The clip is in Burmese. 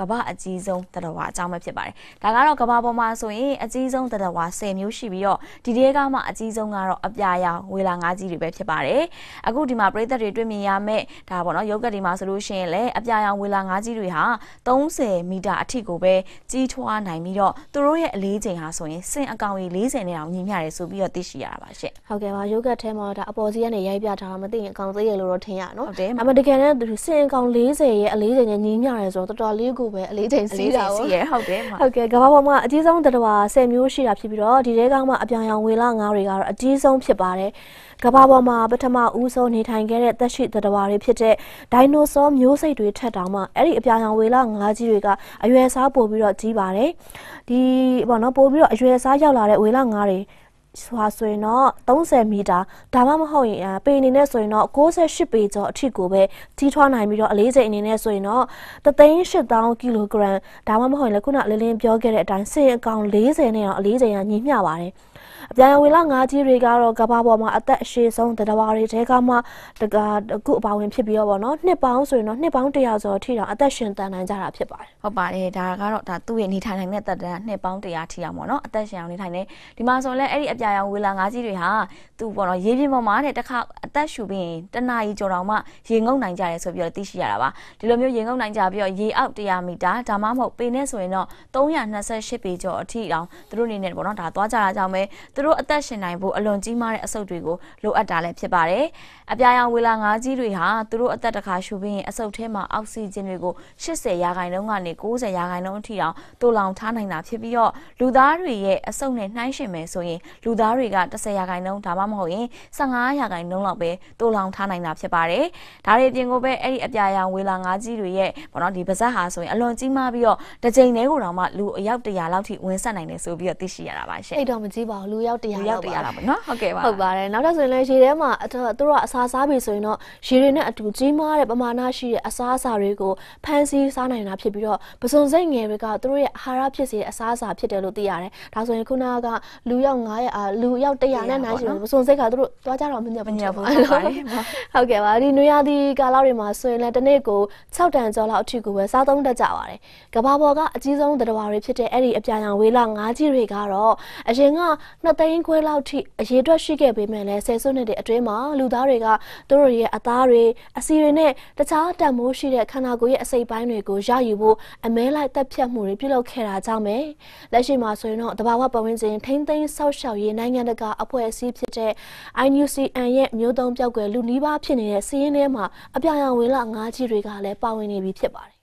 ကမ္ဘာအကြီးဆုံးတရဝါအကြောင်းပဲဖြစ်ပါတယ်ဒါကတော့ကမ္ဘာပေါ်မှာဆိုရင်အကြီးဆုံးတရဝါ10မျိုးရှိပြီးတော့ဒီတဲကမှအကြီးဆုံးကတော့အပြာရောင်ဝေလာငါးကြီးတွေပဲဖြစ်ပါတယ်အခုဒီမှာပရိသတ်တွေတွေ့မြင်ရမယ့်ဒါပေါ့နော်ရုပ်ကတ်ဒီမှာဆိုလို့ရှိရင်လည်းအပြာရောင်ဝေလာငါးကြီးတွေဟာ30မီတာအထိကိုပဲကြီးထွားနိုင်ပြီးတော့သူတို့ရဲ့အလေးချိန်ဟာဆိုရင်စင်အကောင်ကြီး40နဲ့တောင်ညီမျှတယ်ဆိုပြီးတော့သိရှိရတာပါရှင့်ဟုတ်ကဲ့ပါရုပ်ကတ်ထဲမှာဒါအပေါ်စီကနေရိုက်ပြထားတာမသိရင်အကောင်သေးရလို့တော့ထင်ရနော်ဟုတ်တယ်အမတကယ်နဲ့စင်အကောင်40ရဲ့အလေးချိန်နဲ့ညီမျှတယ်ဆိုတော့တော်တော်လေးကိုပဲအလေးချိန်စီးတာစီးရဟုတ်တယ်ဟုတ်ကဲ့ကမ္ဘာပေါ်မှာအကြီးဆုံးတတဝါ10မျိုးရှိတာဖြစ်ပြီးတော့ဒီထဲကမှအပြောင်ရောင်ဝေလငါးတွေကတော့အကြီးဆုံးဖြစ်ပါတယ်ကမ္ဘာပေါ်မှာပထမဦးဆုံးနေထိုင်ခဲ့တဲ့သက်ရှိသတ္တဝါတွေဖြစ်တဲ့ဒိုင်နိုဆောမျိုးစိတ်တွေထက်တောင်မှအဲ့ဒီအပြာရောင်ဝေလငါးကြီးတွေကအရွယ်စားပို့ပြီးတော့ကြီးပါတယ်ဒီပေါ့နော်ပို့ပြီးတော့အရွယ်စားရောက်လာတဲ့ဝေလငါးတွေ ဆိုတာဆိုရင်တော့30မီတာဒါမှမဟုတ်ရင်ပေအနေနဲ့ဆိုရင်တော့68ပေကျော်အထိကိုပဲကြီးထွားနိုင်ပြီးတော့အလေးချိန်အနေနဲ့ဆိုရင်တော့38000ကီလိုဂရမ်ဒါမှမဟုတ်ရင်လည်းခုနလင်းလင်းပြောခဲ့တဲ့အတိုင်းစင်အကောင်40နဲ့တော့အလေးချိန်ကညီမျှပါတယ် အပြန်ဝေလငါးကြီးတွေကတော့ကဘာပေါ်မှာအသက်အရှိဆုံးတတဝါတွေတဲကမှတကအခုအပါဝင်ဖြစ်ပြီးတော့ဗောနော်နှစ်ပေါင်းဆိုရင်တော့နှစ်ပေါင်း100ကျော်ထိတောင်အသက်ရှင်တန်နိုင်ကြတာဖြစ်ပါတယ်ဟုတ်ပါတယ်ဒါကတော့ဒါသူ့ရဲ့နေထိုင်နိုင်တဲ့သက်တမ်းနှစ်ပေါင်း100ထိအောင်ဗောနော်အသက်ရှင်အောင်နေထိုင်နေဒီမှာဆိုလဲအဲ့ဒီအပြာရောင်ဝေလငါးကြီးတွေဟာသူ့ဗောနော်ရေပြင်ပေါ်မှာတဲ့တစ်ခါအသက်ရှူပြီးရင်တနာရီကျော်တောင်မှရေငုံနိုင်ကြရဲဆိုပြီးတော့သိရှိရတာပါဒီလိုမျိုးရေငုံနိုင်ကြပြီးတော့ရေအောက်100မီတာဒါမှမဟုတ်ပေနဲ့ဆိုရင်တော့328ပေကျော်အထိတောင်သူတို့အနေနဲ့ဗောနော်ဒါသွားကြတာကြောင့်ပဲသူတို့အသက်ရှင်နိုင်ဖို့အလွန်ကြီးမားတဲ့အဆုတ်တွေကိုလိုအပ်တာလည်းဖြစ်ပါတယ်။အပြာရောင်ဝေလာငါးကြီးတွေဟာသူတို့အသက်တစ်ခါရှူပြီးရင်အဆုတ်ထဲမှာအောက်ဆီဂျင်တွေကို80ရာခိုင်နှုန်းကနေ90ရာခိုင်နှုန်းအထိအောင်တိုးလောင်ထားနိုင်တာဖြစ်ပြီးတော့လူသားတွေရဲ့အဆုတ်နဲ့နှိုင်းယှဉ်မယ်ဆိုရင်လူသားတွေက10ရာခိုင်နှုန်းဒါမှမဟုတ်ရင်15ရာခိုင်နှုန်းလောက်ပဲတိုးလောင်ထားနိုင်တာဖြစ်ပါတယ်။ဒါတွေအပြင်ကိုပဲအဲ့ဒီအပြာရောင်ဝေလာငါးကြီးတွေရဲ့ဘောနော်ဒီပါဇက်ဟာဆိုရင်အလွန်ကြီးမားပြီးတော့တစ်ချိန်တည်းကိုတော့မှလူအယောက်100လောက်ထိဝင်ဆက်နိုင်တယ်ဆိုပြီးတော့သိရှိရတာပါရှင့်။အဲ့တော့မကြည့်ပါဘူးလူယောက်100လောက်ပါလားပေါ့နော်ဟုတ်ကဲ့ပါဟုတ်ပါတယ်နောက်ထပ်ဆိုရင်လည်းရေထဲမှာသူတို့ကအစာစားပြီဆိုရင်တော့ရေတွေနဲ့အတူကြီးမားတဲ့ပမာဏရှိတဲ့အစာအစာတွေကိုဖမ်းဆီးစားနိုင်တာဖြစ်ပြီးတော့ပစုံစိတ်ငယ်တွေကသူတို့ရဲ့အာဟာရဖြစ်စေတဲ့အစာအစာဖြစ်တယ်လို့သိရတယ်ဒါဆိုရင်ခုနကလူရောက်900လူရောက်100နဲ့နိုင်ရှိတယ်ပစုံစိတ်ကသူတို့သွားကြတော့မညက်ဘူးမညက်ဘူးဟုတ်ပါတယ်ဟုတ်ကဲ့ပါဒီနွေရာသီကာလတွေမှာဆိုရင်လည်းတစ်နေ့ကို6တန်ကျော်လောက်အထိကိုပဲစားသုံးတတ်ကြပါတယ်ကဘာပေါ်ကအကြီးဆုံးသတ္တဝါတွေဖြစ်တဲ့အဲ့ဒီအပြာရောင်ဝေးလာငါးကြီးတွေကတော့အရင်က2သိန်းခွဲလောက်ထိအရေအတွက်ရှိခဲ့ပေမဲ့လည်းဆယ်စုနှစ်တွေအတွင်းမှာလူသားတွေကသူတို့ရဲ့အသားတွေအစီတွေနဲ့တခြားတန်မိုးရှိတဲ့ခန္ဓာကိုယ်ရဲ့အစိတ်ပိုင်းတွေကိုရယူဖို့အမဲလိုက်တက်ဖြတ်မှုတွေပြုလုပ်ခဲ့တာကြောင့်ပဲလက်ရှိမှာဆိုရင်တော့တဘာဝပတ်ဝန်းကျင်ထိမ့်သိမ်းဆောက်ရှောက်ရေးနိုင်ငံတကာအဖွဲ့အစည်းဖြစ်တဲ့ IUCN ရဲ့မျိုးသုံးပြောက်ွယ်လူနီးပါးဖြစ်နေတဲ့စီးရင်ထဲမှာအပြာရောင်ဝေလငါးကြီးတွေကလည်းပါဝင်နေပြီဖြစ်ပါတယ်